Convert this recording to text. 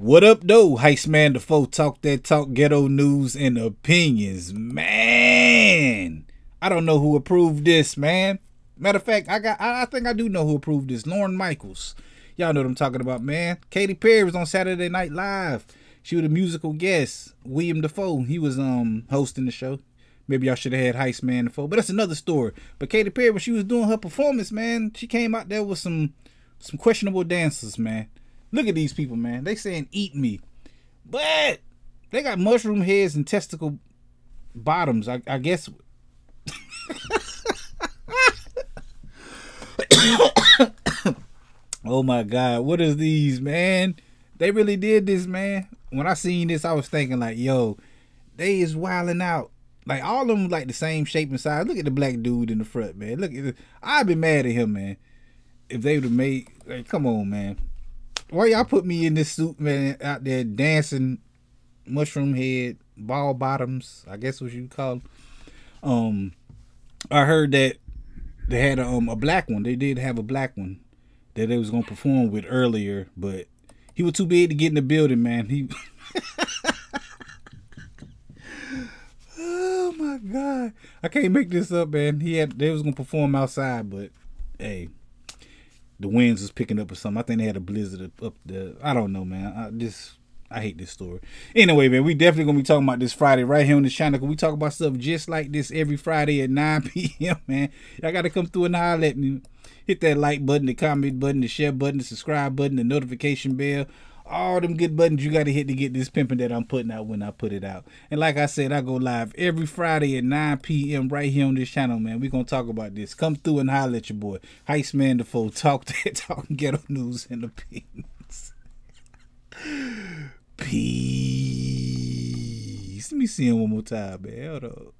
What up, though? Heist Man Da Foe talk that talk ghetto news and opinions. Man, I don't know who approved this, man. Matter of fact, I got I, think I do know who approved this. Lorne Michaels. Y'all know what I'm talking about, man. Katy Perry was on Saturday Night Live. She was a musical guest. William Dafoe, he was um hosting the show. Maybe y'all should have had Heist Man Dafoe, but that's another story. But Katy Perry, when she was doing her performance, man, she came out there with some some questionable dancers, man. Look at these people, man. They saying eat me. But they got mushroom heads and testicle bottoms. I, I guess. oh my God. What is these, man? They really did this, man. When I seen this, I was thinking like, yo, they is wilding out. Like all of them like the same shape and size. Look at the black dude in the front, man. Look at. I'd be mad at him, man. If they would have made like, come on, man why y'all put me in this suit, man, out there dancing, mushroom head, ball bottoms, I guess what you call them. Um, I heard that they had a, um, a black one. They did have a black one that they was gonna perform with earlier, but he was too big to get in the building, man. He. oh my god, I can't make this up, man. He had they was gonna perform outside, but hey, the winds was picking up or something. I think they had a blizzard up there. I don't know, man. I just I hate this story. Anyway, man, we definitely gonna be talking about this Friday right here on the channel. Cause We talk about stuff just like this every Friday at 9 p.m. Man, y'all gotta come through and holler at me. Hit that like button, the comment button, the share button, the subscribe button, the notification bell all them good buttons you got to hit to get this pimping that I'm putting out when I put it out. And like I said, I go live every Friday at 9 p.m. right here on this channel, man. we going to talk about this. Come through and holler at your boy. Heist Man Da Foe. Talk that talk ghetto news and opinions. Peace. Let me see him one more time, man. Hold on.